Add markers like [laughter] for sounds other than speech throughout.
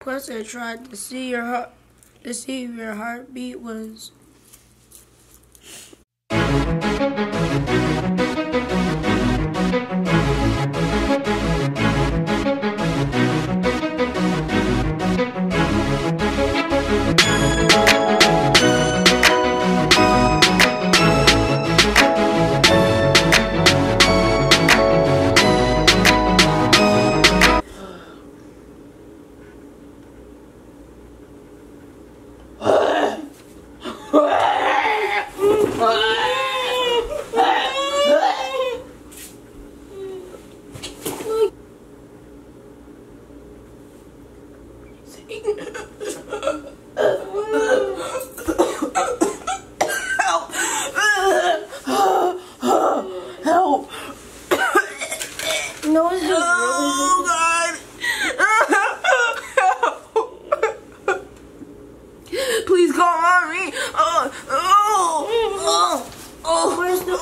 Plus, I tried to see your heart, to see if your heartbeat was. Oh God! [laughs] Please call mommy. Oh, oh, oh, oh. Where's the?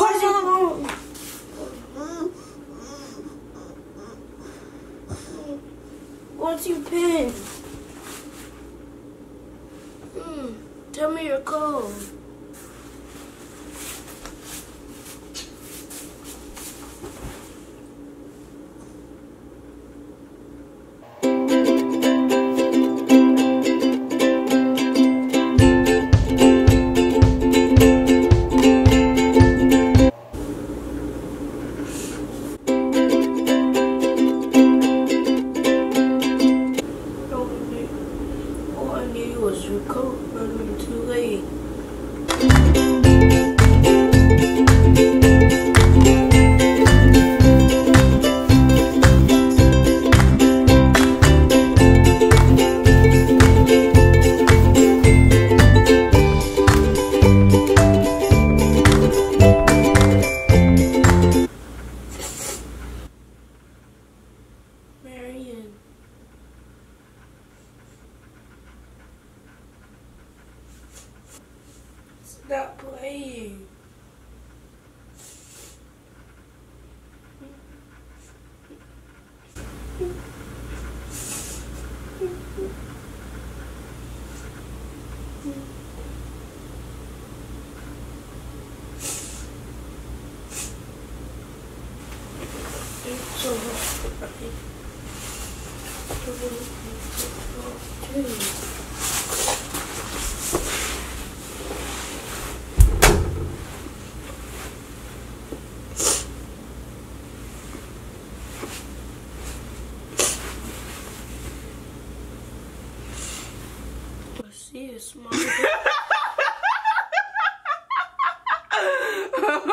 Where's mom. What's your pin? Hmm. Tell me your code. Stop playing. See a small.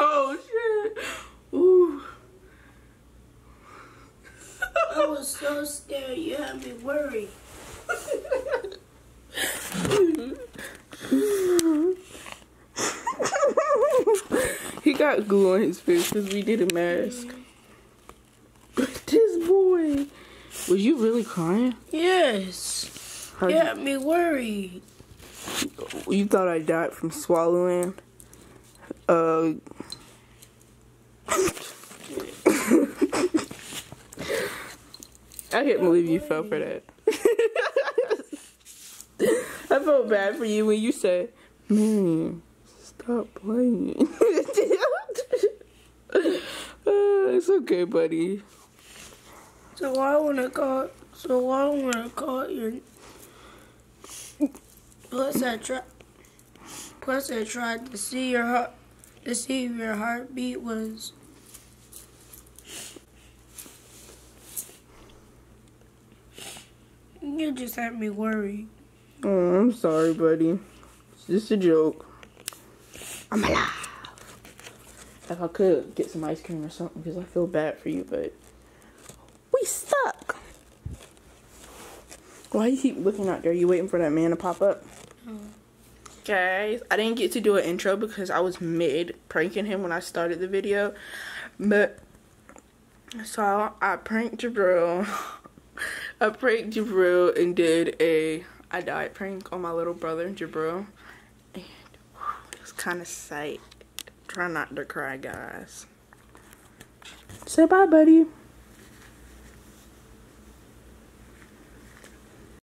Oh shit! Ooh. I was so scared. You had me worried. he got glue on his face because we did a mask. this boy. Was you really crying? Yes. How- You had me worried. You thought I died from swallowing? Uh. I can't believe you fell for that. [laughs] I felt bad for you when you said, "Man, stop playing." [laughs] Uh, it's okay, buddy. So I wanna call. So I wanna call your. [laughs] I tried. Plus I tried to see your heart. To see if your heartbeat was. You just had me worried. Oh, I'm sorry, buddy. It's just a joke. I'm alive. If I could get some ice cream or something, because I feel bad for you, but we stuck. Why you keep looking out there? You waiting for that man to pop up? Guys, I didn't get to do an intro because I was mid pranking him when I started the video, but so I pranked Jabril. [laughs] I pranked Jabril and did a I died prank on my little brother Jabril, and whew, it was kind of sight. Try not to cry, guys. Say bye, buddy.